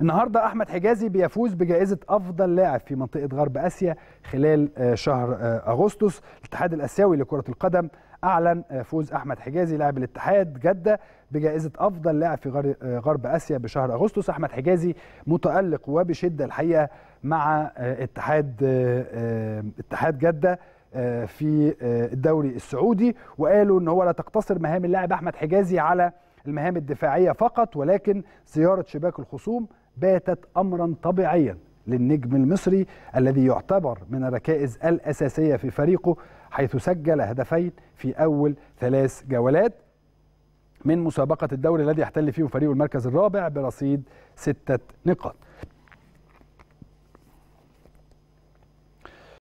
النهارده أحمد حجازي بيفوز بجائزة أفضل لاعب في منطقة غرب آسيا خلال شهر أغسطس. الاتحاد الآسيوي لكرة القدم أعلن فوز أحمد حجازي لاعب الاتحاد جدة بجائزة أفضل لاعب في غرب آسيا بشهر أغسطس. أحمد حجازي متألق وبشدة الحقيقة مع اتحاد اتحاد جدة في الدوري السعودي وقالوا إن هو لا تقتصر مهام اللاعب أحمد حجازي على المهام الدفاعية فقط ولكن زيارة شباك الخصوم باتت امرا طبيعيا للنجم المصري الذي يعتبر من الركائز الأساسية في فريقه حيث سجل هدفين في أول ثلاث جولات من مسابقة الدوري الذي يحتل فيه فريقه المركز الرابع برصيد ستة نقاط.